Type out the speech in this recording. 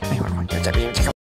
はいはいはい。じゃあ、ビンチャ